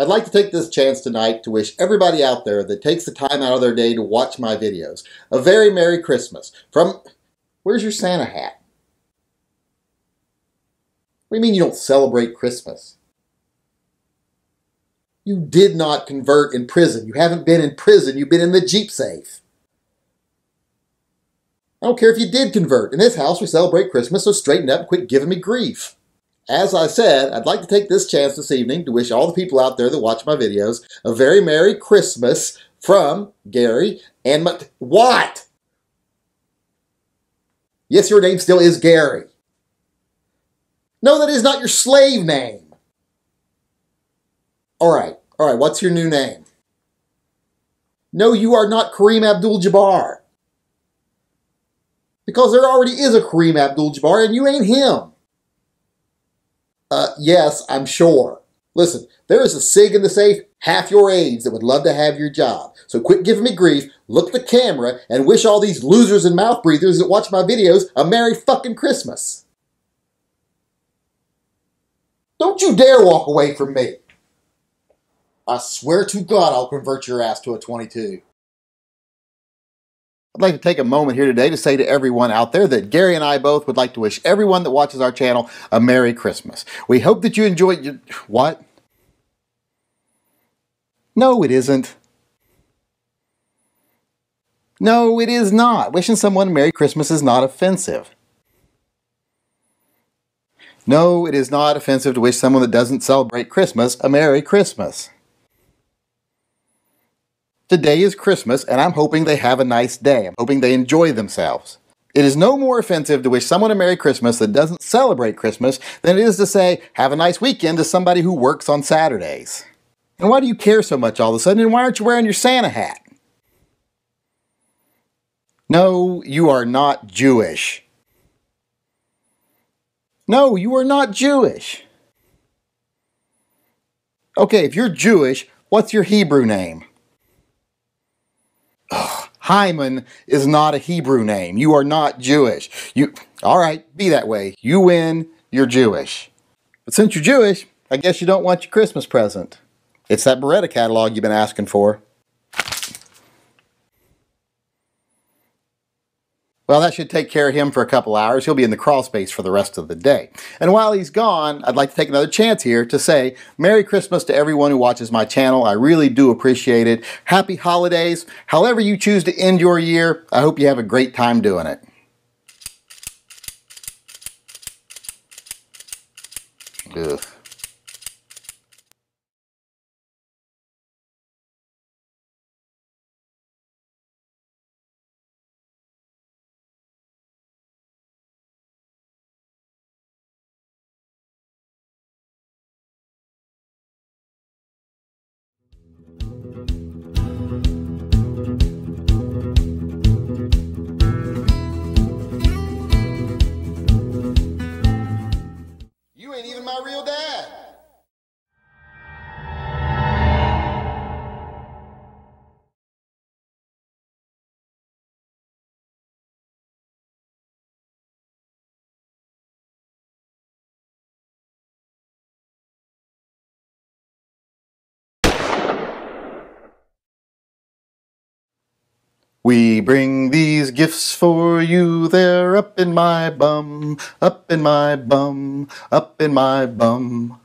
I'd like to take this chance tonight to wish everybody out there that takes the time out of their day to watch my videos a very Merry Christmas from. Where's your Santa hat? What do you mean you don't celebrate Christmas? You did not convert in prison. You haven't been in prison, you've been in the Jeep safe. I don't care if you did convert. In this house, we celebrate Christmas, so straighten up and quit giving me grief. As I said, I'd like to take this chance this evening to wish all the people out there that watch my videos a very Merry Christmas from Gary and my. What? Yes, your name still is Gary. No, that is not your slave name. All right, all right, what's your new name? No, you are not Kareem Abdul Jabbar. Because there already is a Kareem Abdul Jabbar and you ain't him. Uh, yes, I'm sure. Listen, there is a SIG in the safe half your age that would love to have your job. So quit giving me grief, look at the camera, and wish all these losers and mouth breathers that watch my videos a Merry fucking Christmas. Don't you dare walk away from me. I swear to God I'll convert your ass to a 22. I'd like to take a moment here today to say to everyone out there that Gary and I both would like to wish everyone that watches our channel a Merry Christmas. We hope that you enjoyed your... What? No, it isn't. No, it is not. Wishing someone Merry Christmas is not offensive. No, it is not offensive to wish someone that doesn't celebrate Christmas a Merry Christmas. Today is Christmas, and I'm hoping they have a nice day. I'm hoping they enjoy themselves. It is no more offensive to wish someone a Merry Christmas that doesn't celebrate Christmas than it is to say, have a nice weekend to somebody who works on Saturdays. And why do you care so much all of a sudden, and why aren't you wearing your Santa hat? No, you are not Jewish. No, you are not Jewish. Okay, if you're Jewish, what's your Hebrew name? Hyman is not a Hebrew name. You are not Jewish. You all right? Be that way. You win. You're Jewish. But since you're Jewish, I guess you don't want your Christmas present. It's that Beretta catalog you've been asking for. Well, that should take care of him for a couple hours. He'll be in the crawl space for the rest of the day. And while he's gone, I'd like to take another chance here to say Merry Christmas to everyone who watches my channel. I really do appreciate it. Happy holidays. However you choose to end your year, I hope you have a great time doing it. Ugh. É. We bring these gifts for you, they're up in my bum, up in my bum, up in my bum.